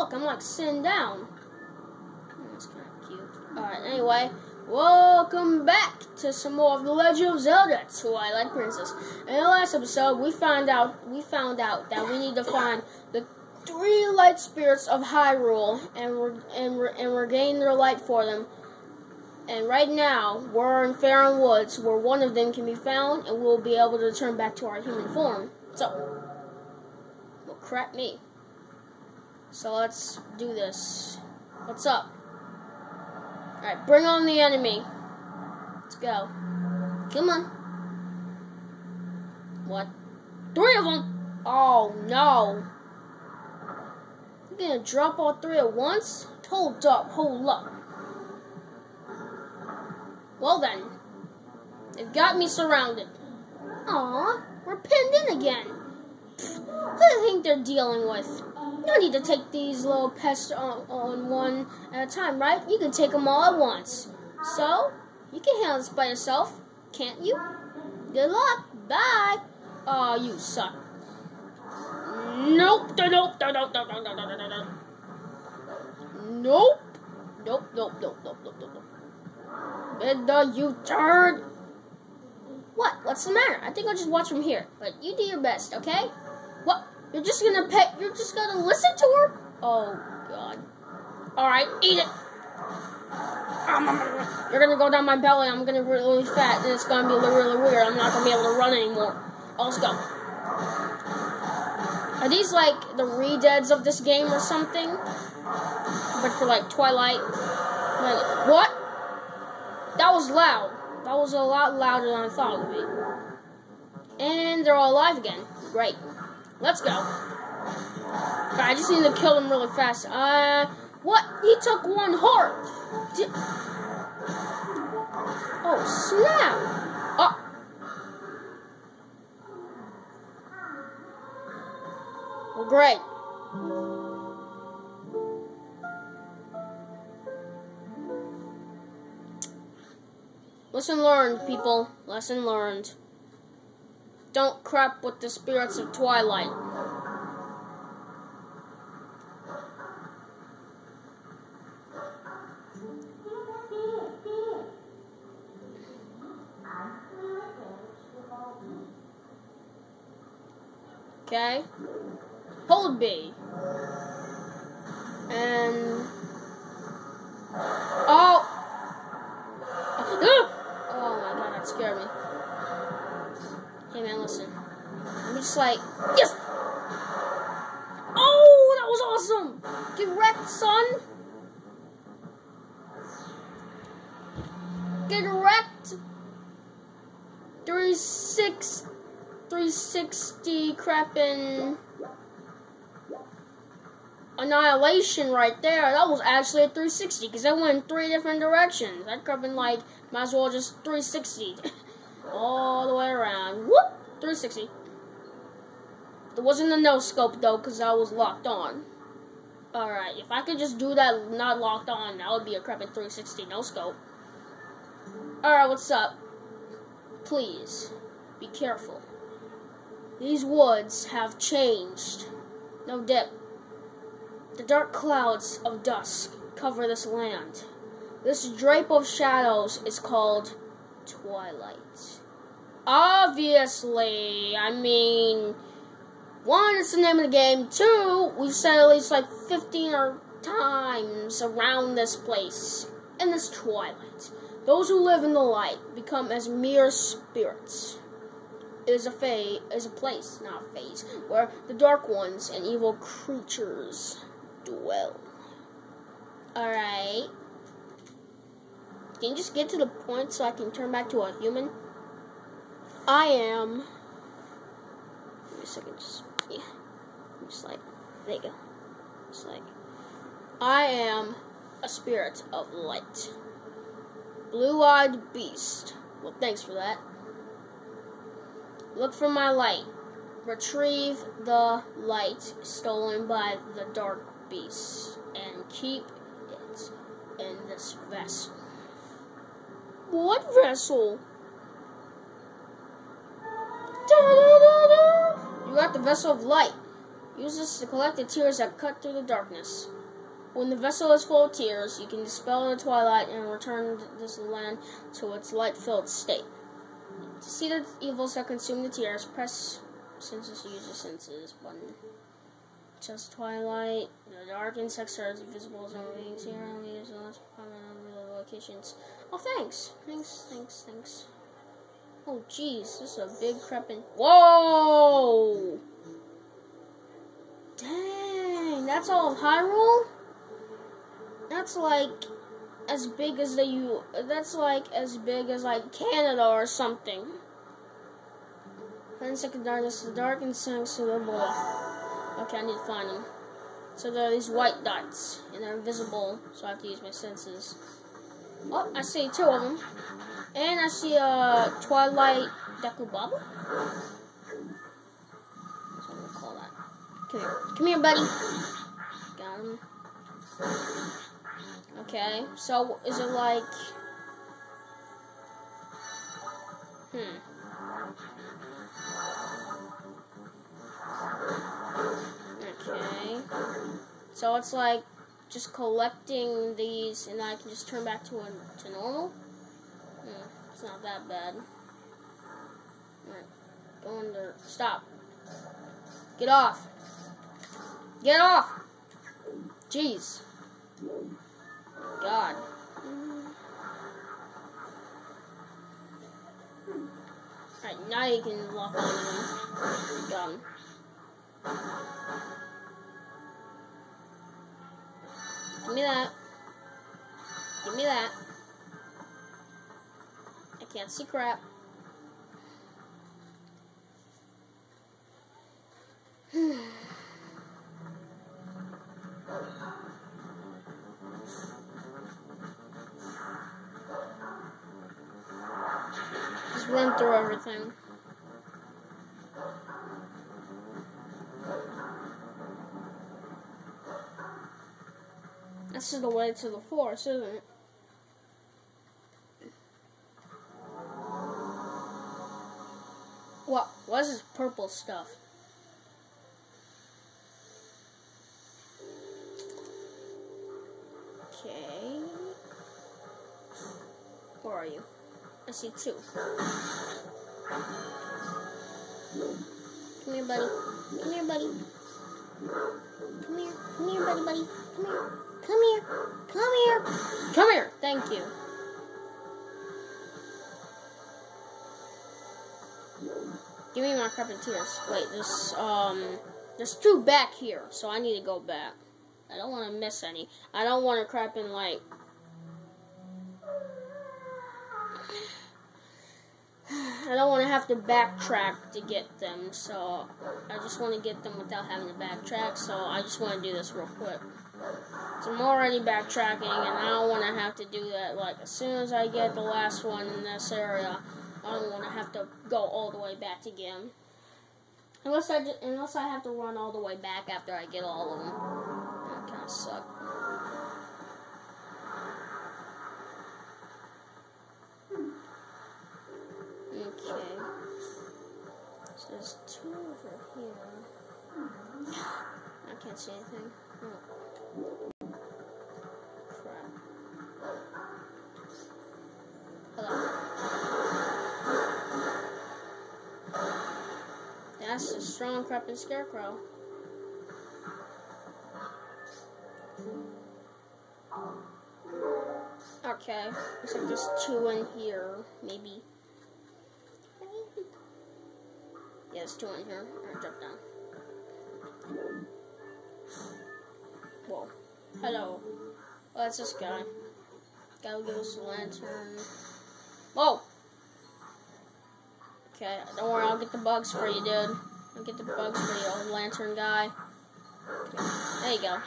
look, I'm like sitting down. That's kind of cute. Alright, anyway, welcome back to some more of The Legend of Zelda Twilight Princess. In the last episode, we found out we found out that we need to find the three light spirits of Hyrule and re- and, re- and regain their light for them. And right now, we're in Faron Woods, where one of them can be found, and we'll be able to return back to our human form. So, well, crap me. So let's do this. What's up? Alright, bring on the enemy. Let's go. Come on. What? Three of them? Oh, no. You're gonna drop all three at once? Hold up, hold up. Well then. They've got me surrounded. Aw, we're pinned in again. Pfft, Who do you think they're dealing with? You don't need to take these little pests on, on one at a time, right? You can take them all at once. So, you can handle this by yourself, can't you? Good luck. Bye. Oh, you suck. Nope. Nope. Nope. Nope. Nope. Nope. Nope. Nope. Nope. Nope. Nope. Nope. Nope. Nope. Nope. Nope. Midna, you turd. What? What's the matter? I think I'll just watch from here. But you do your best, okay? You're just gonna pet? You're just gonna listen to her? Oh God. All right, eat it. You're gonna go down my belly. I'm gonna get really fat, and it's gonna be really, really weird. I'm not gonna be able to run anymore. Oh, let's go. Are these like the redeads of this game or something? But for like Twilight. Like, what? That was loud. That was a lot louder than I thought it would be. And they're all alive again. Great. Let's go. I just need to kill him really fast. Uh, what? He took one heart. Di- oh, snap. Oh. Well, great. Lesson learned, people. Lesson learned. Don't crap with the spirits of Twilight. Okay? Hold B. And. Just like, yes! Oh, that was awesome! Get wrecked, son! Get wrecked! 36, 360 crappin' annihilation right there. That was actually a 360 because I went in three different directions. That been like, might as well just 360 all the way around. Whoop! 360. There wasn't a no scope though because I was locked on. Alright, if I could just do that not locked on, that would be a crappy 360 no scope. Alright, what's up? Please, be careful. These woods have changed. No dip. The dark clouds of dusk cover this land. This drape of shadows is called twilight. Obviously, I mean, one, it's the name of the game. Two, we've said at least like 15 or times around this place. In this twilight, those who live in the light become as mere spirits. It is a fa- is a place, not a phase, where the dark ones and evil creatures dwell. Alright. Can you just get to the point so I can turn back to a human? I am. Me just, yeah. I'm just like, there you go. Just like, I am a spirit of light. Blue eyed beast. Well, thanks for that. Look for my light. Retrieve the light stolen by the dark beast and keep it in this vessel. What vessel? You got the vessel of light. Use this to collect the tears that cut through the darkness. When the vessel is full of tears, you can dispel the twilight and return this land to its light-filled state. To see the evils that consume the tears, press senses use the senses button. Just twilight, the dark insects are as visible as only here and leaves and less prominent locations. Oh, thanks, thanks, thanks, thanks. Oh, jeez, this is a big creeping. Whoa! Dang, that's all of Hyrule? That's like as big as the U. That's like as big as like Canada or something. Then second darkness, the dark and sinks to the. Okay, I need to find them. So there are these white dots, and they're invisible, so I have to use my senses. Oh, I see two of them. And I see a Twilight Deku Baba. That's what I'm gonna call that. Come here. Come here, buddy. Got him. Okay, so is it like... Hmm. Okay. So it's like just collecting these and I can just turn back to, a, to normal? Hmm, it's not that bad. Alright, go under. Stop. Get off. Get off! Jeez. God. Alright, now you can lock on them. Done. Give me that. Give me that. I can't see crap. Just run through everything. This is the way to the forest, isn't it? What? What is this purple stuff? Okay. Where are you? I see two. Come here, buddy. Come here, buddy. Come here. Come here, buddy, buddy. Come here. Come here. Come here. Come here. Thank you. Give me my tears. Wait, there's um there's two back here, so I need to go back. I don't want to miss any. I don't want to crap in like I don't want to have to backtrack to get them, so I just want to get them without having to backtrack, so I just want to do this real quick. So I'm already backtracking, and I don't want to have to do that, like, as soon as I get the last one in this area, I don't want to have to go all the way back again. Unless I, unless I have to run all the way back after I get all of them. That kind of sucks. Okay. So there's two over here. I can't see anything. Oh. That's a strong creeping scarecrow. Okay, looks like there's two in here, maybe. Yeah, there's two in here. Alright, drop down. Hello. Oh, that's this guy. Gotta give us a lantern. Whoa! Okay, don't worry, I'll get the bugs for you, dude. I'll get the bugs for you, old lantern guy. Okay. There you go.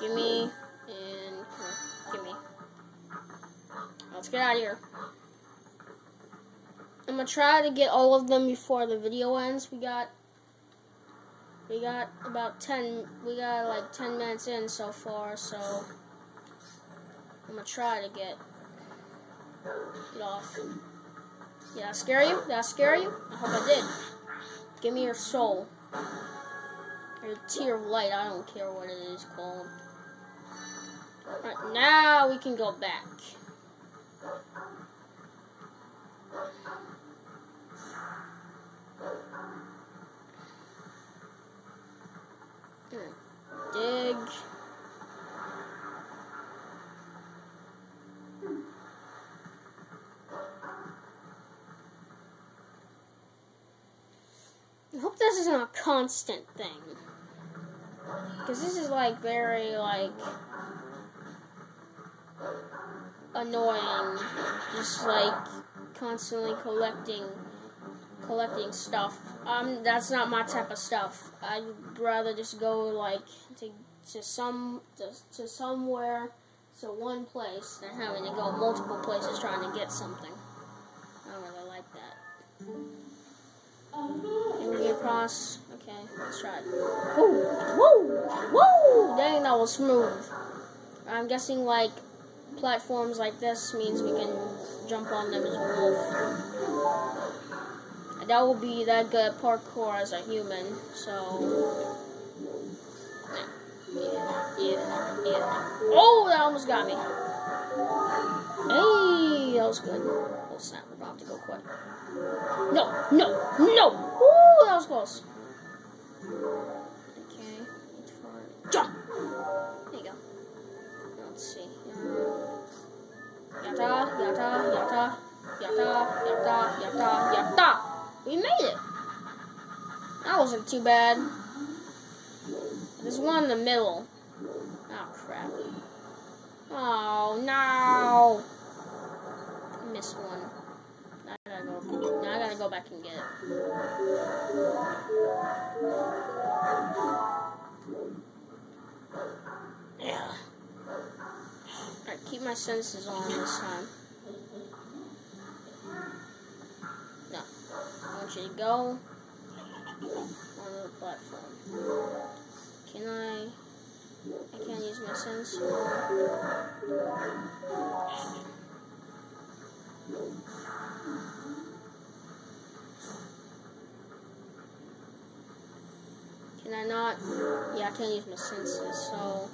Gimme and Give me Let's get out of here. I'm gonna try to get all of them before the video ends. We got we got about 10 we got like 10 minutes in so far, so I'm gonna try to get Get off. Yeah, scare you? Did I scare you? I hope I did. Give me your soul. Your tear of light. I don't care what it is called. Alright, now we can go back. Dig. I hope this isn't a constant thing. Because this is like very like annoying. Just like constantly collecting collecting stuff. Um that's not my type of stuff. I'd rather just go like to to some to, to somewhere to one place than having to go multiple places trying to get something. Across? Okay, let's try it. Whoa! Whoa! Whoa! Dang, that was smooth. I'm guessing, like, platforms like this means we can jump on them as well. That will be that good parkour as a human, so... Yeah, yeah, yeah. Oh, that almost got me. Hey, that was good. Oh, snap, we're about to go quick. No, no, no! Ooh, that was close. Okay, jump! There you go. Let's see. Yata, yata, yata, yata, yata, yata, yata. We made it. That wasn't too bad. There's one in the middle. Oh, crap. Oh, no! Missed one. Back and get it. Yeah. Alright, keep my senses on this time. No. I want you to go on the platform. Can I? I can't use my sense. Can I not? Yeah, I can't use my senses, so...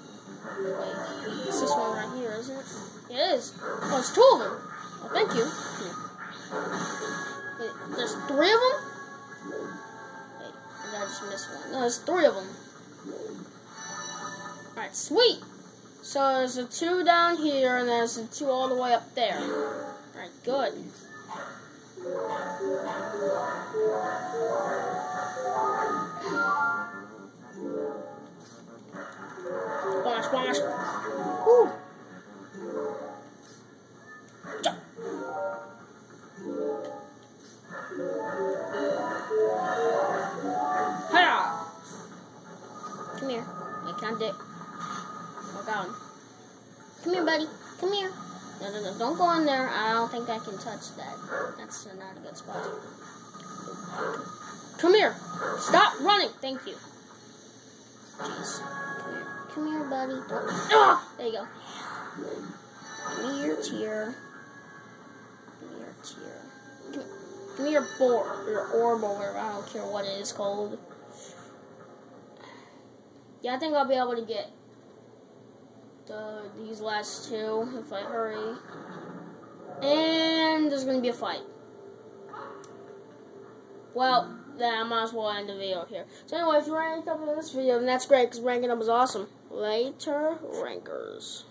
Wait, it's this one right here, isn't it? It is. Oh, it's two of them. Oh, thank you. Wait, there's three of them? Wait, I just missed one. No, there's three of them. Alright, sweet. So there's a two down here, and there's a two all the way up there. Alright, good. Splash. Woo. Jump. Hiya! Come here. I can't do Oh, got him. Come here, buddy. Come here. No, no, no. Don't go in there. I don't think I can touch that. That's not a good spot. Come here. Stop running. Thank you. Jeez. Come here. Buddy. Ah! There you go. Give me your tear. Give me your tear. Give, me your board, your orb, or whatever. I don't care what it is called. Yeah, I think I'll be able to get the these last two if I hurry. And there's gonna be a fight. Well, then I might as well end the video here. So anyway, if you ranked up in this video, then that's great because ranking up is awesome. Later, rankers.